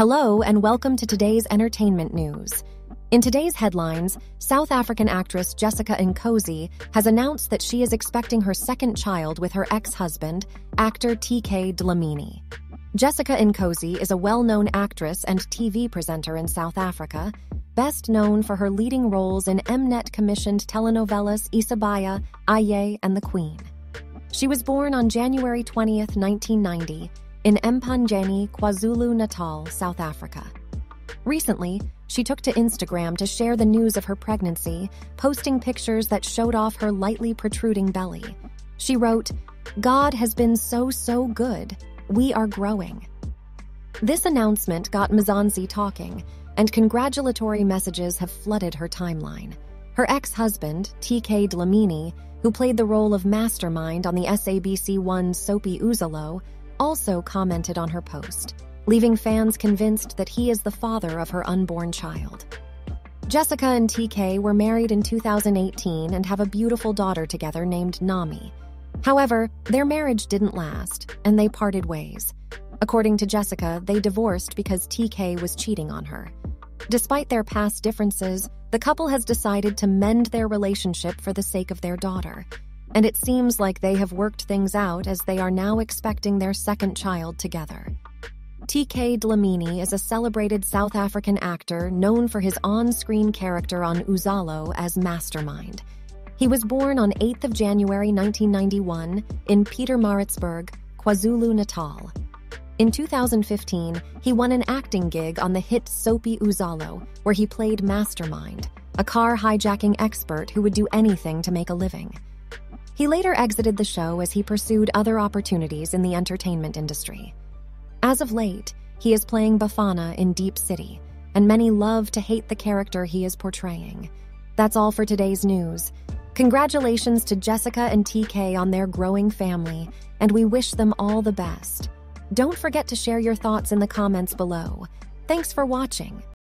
Hello, and welcome to today's entertainment news. In today's headlines, South African actress Jessica Nkosi has announced that she is expecting her second child with her ex husband, actor TK Dlamini. Jessica Nkosi is a well known actress and TV presenter in South Africa, best known for her leading roles in Mnet commissioned telenovelas Isibaya, Aye, and The Queen. She was born on January 20th, 1990 in Empangeni, KwaZulu Natal, South Africa. Recently, she took to Instagram to share the news of her pregnancy, posting pictures that showed off her lightly protruding belly. She wrote, God has been so, so good. We are growing. This announcement got Mzansi talking, and congratulatory messages have flooded her timeline. Her ex husband, TK Dlamini, who played the role of mastermind on the SABC One soapy Uzalo, also commented on her post, leaving fans convinced that he is the father of her unborn child. Jessica and TK were married in 2018 and have a beautiful daughter together named Nami. However, their marriage didn't last, and they parted ways. According to Jessica, they divorced because TK was cheating on her. Despite their past differences, the couple has decided to mend their relationship for the sake of their daughter and it seems like they have worked things out as they are now expecting their second child together. TK Dlamini is a celebrated South African actor known for his on screen character on Uzalo as Mastermind. He was born on 8th of January 1991 in Pietermaritzburg, KwaZulu Natal. In 2015, he won an acting gig on the hit soapy Uzalo, where he played Mastermind, a car hijacking expert who would do anything to make a living. He later exited the show as he pursued other opportunities in the entertainment industry. As of late, he is playing Bafana in Deep City, and many love to hate the character he is portraying. That's all for today's news. Congratulations to Jessica and TK on their growing family, and we wish them all the best. Don't forget to share your thoughts in the comments below. Thanks for watching.